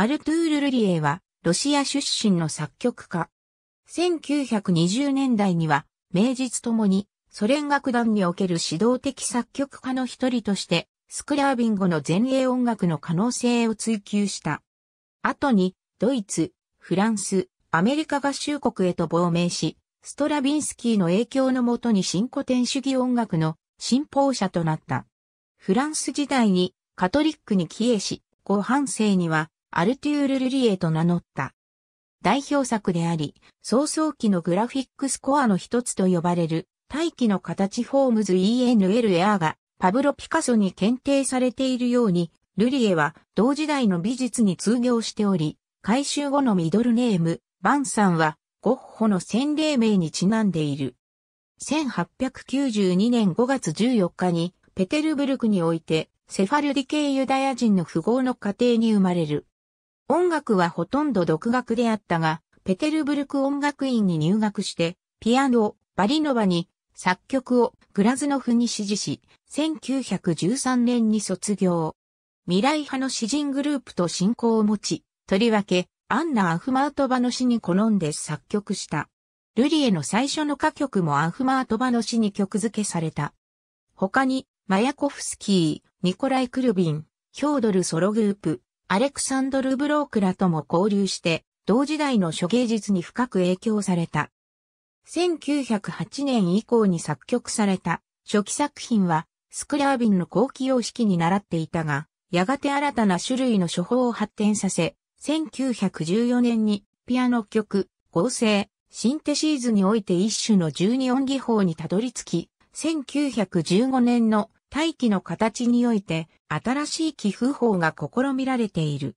アルトゥール・ルリエは、ロシア出身の作曲家。1920年代には、名実ともに、ソ連楽団における指導的作曲家の一人として、スクラービンゴの前衛音楽の可能性を追求した。後に、ドイツ、フランス、アメリカ合衆国へと亡命し、ストラビンスキーの影響のもとに新古典主義音楽の信奉者となった。フランス時代にカトリックに帰依し、後半生にはアルテュール・ルリエと名乗った。代表作であり、早々期のグラフィックスコアの一つと呼ばれる大気の形フォームズ ENL エアーがパブロ・ピカソに検定されているように、ルリエは同時代の美術に通行しており、改修後のミドルネーム、バンさんは、ゴッホの洗礼名にちなんでいる。1892年5月14日に、ペテルブルクにおいて、セファルディ系ユダヤ人の富豪の家庭に生まれる。音楽はほとんど独学であったが、ペテルブルク音楽院に入学して、ピアノ、バリノバに作曲をグラズノフに指示し、1913年に卒業。未来派の詩人グループと親交を持ち、とりわけ、アンナ・アフマートバの詩に好んで作曲した。ルリエの最初の歌曲もアフマートバの詩に曲付けされた。他に、マヤコフスキー、ニコライ・クルビン、ヒョードル・ソログープ、アレクサンドル・ブロークらとも交流して、同時代の諸芸術に深く影響された。1908年以降に作曲された初期作品はスクラービンの後期様式に習っていたが、やがて新たな種類の処方を発展させ、1914年にピアノ曲、合成、シンテシーズにおいて一種の12音技法にたどり着き、1915年の大気の形において新しい寄付法が試みられている。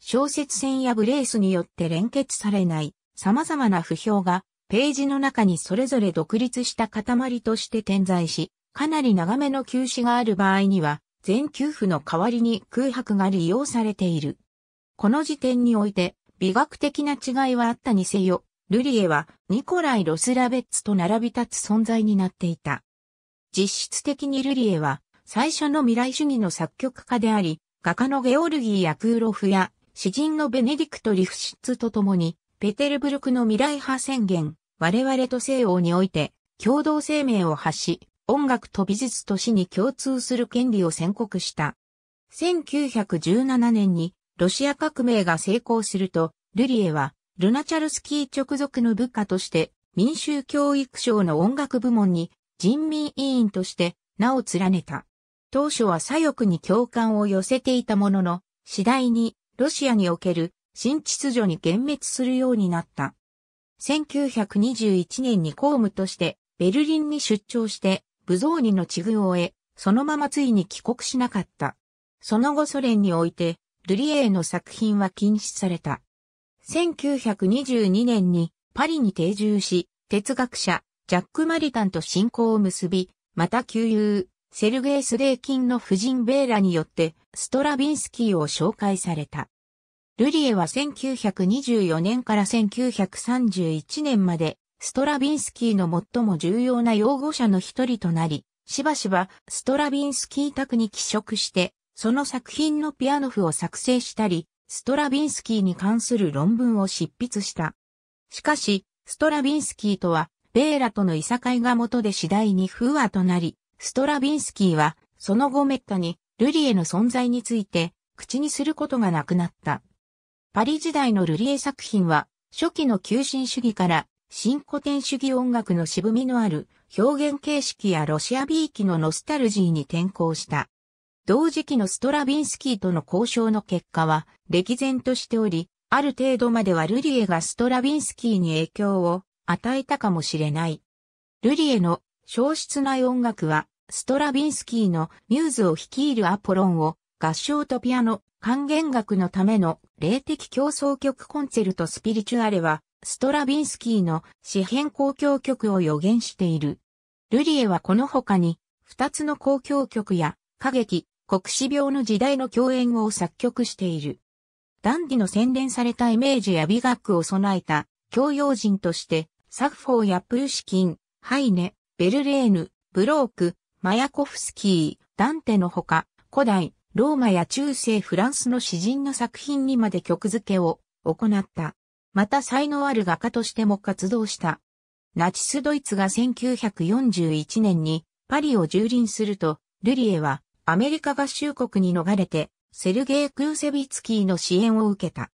小説線やブレースによって連結されない様々な符表がページの中にそれぞれ独立した塊として点在し、かなり長めの休止がある場合には、全休符の代わりに空白が利用されている。この時点において、美学的な違いはあったにせよ、ルリエはニコライ・ロスラベッツと並び立つ存在になっていた。実質的にルリエは最初の未来主義の作曲家であり、画家のゲオルギー・ヤクーロフや詩人のベネディクト・リフシッツと共に、ペテルブルクの未来派宣言、我々と西欧において共同声明を発し、音楽と美術と死に共通する権利を宣告した。1917年にロシア革命が成功すると、ルリエはルナチャルスキー直属の部下として民衆教育省の音楽部門に人民委員として名を連ねた。当初は左翼に共感を寄せていたものの、次第にロシアにおける新秩序に幻滅するようになった。1921年に公務としてベルリンに出張して武造二の地軍を終え、そのままついに帰国しなかった。その後ソ連において、ルリエーの作品は禁止された。1922年にパリに定住し、哲学者、ジャック・マリタンと親交を結び、また旧友、セルゲイ・スレーキンの夫人ベーラによってストラビンスキーを紹介された。ルリエは1924年から1931年までストラビンスキーの最も重要な擁護者の一人となり、しばしばストラビンスキー宅に寄食して、その作品のピアノ譜を作成したり、ストラビンスキーに関する論文を執筆した。しかし、ストラビンスキーとは、ベーラとのいさかいが元で次第に不和となり、ストラビンスキーは、その後めったに、ルリエの存在について、口にすることがなくなった。パリ時代のルリエ作品は、初期の急進主義から新古典主義音楽の渋みのある表現形式やロシアビーキのノスタルジーに転向した。同時期のストラビンスキーとの交渉の結果は歴然としており、ある程度まではルリエがストラビンスキーに影響を与えたかもしれない。ルリエの消失な音楽は、ストラビンスキーのミューズを率いるアポロンを合唱とピアノ、還元楽のための霊的競争曲コンチェルトスピリチュアレは、ストラビンスキーの詩編交響曲を予言している。ルリエはこの他に、二つの交響曲や歌劇、国死病の時代の共演を作曲している。ダンディの洗練されたイメージや美学を備えた教養人として、サッフォーやプーシキン、ハイネ、ベルレーヌ、ブローク、マヤコフスキー、ダンテのほか、古代、ローマや中世フランスの詩人の作品にまで曲付けを行った。また才能ある画家としても活動した。ナチスドイツが1941年にパリを蹂躙すると、ルリエはアメリカ合衆国に逃れてセルゲイ・クーセビツキーの支援を受けた。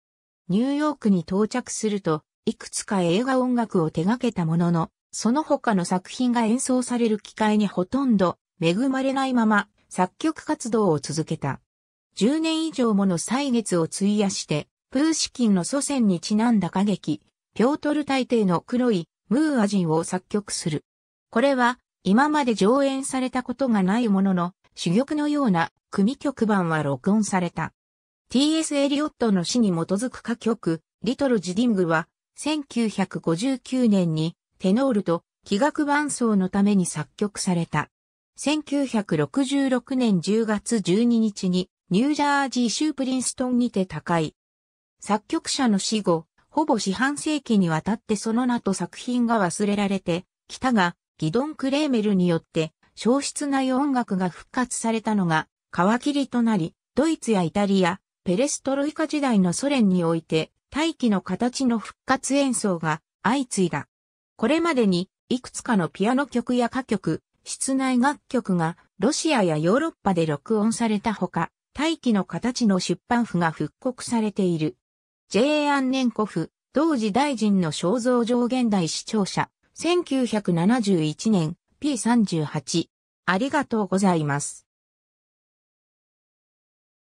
ニューヨークに到着すると、いくつか映画音楽を手掛けたものの、その他の作品が演奏される機会にほとんど恵まれないまま作曲活動を続けた。10年以上もの歳月を費やしてプーシキンの祖先にちなんだ歌劇、ピョートル大帝の黒いムーア人を作曲する。これは今まで上演されたことがないものの、珠玉のような組曲版は録音された。T.S. エリオットの詩に基づく歌曲、リトル・ジディングは、1959年にテノールと器楽伴奏のために作曲された。1966年10月12日にニュージャージー州プリンストンにて高い作曲者の死後、ほぼ四半世紀にわたってその名と作品が忘れられてきたが、ギドン・クレーメルによって消失な音楽が復活されたのが皮切りとなり、ドイツやイタリア、ペレストロイカ時代のソ連において大気の形の復活演奏が相次いだ。これまでにいくつかのピアノ曲や歌曲、室内楽曲がロシアやヨーロッパで録音されたほか、大気の形の出版譜が復刻されている。J. アンネンコフ、当時大臣の肖像上現代視聴者、1971年 P38。ありがとうございます。